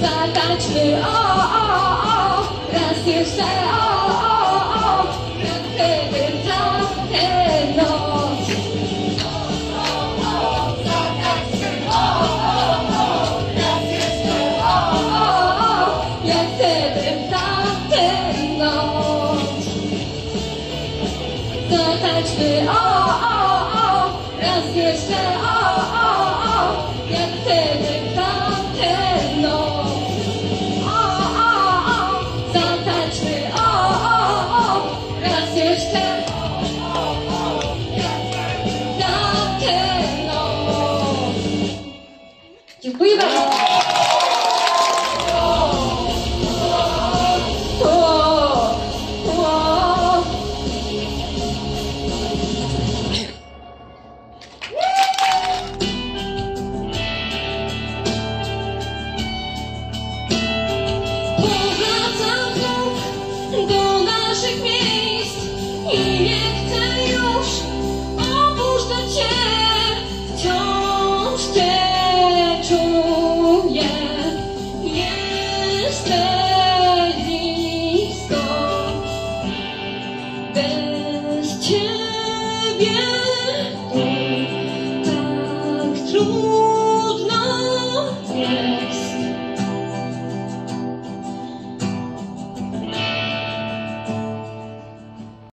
zatańczmy, o, o, o, raz jeszcze, o, o, o, wtedy w tamtę noc. Jak wtedy w tamtę noc. Zatańczmy, o, o, o, raz jeszcze, o, I nie Ciebie tak czuję.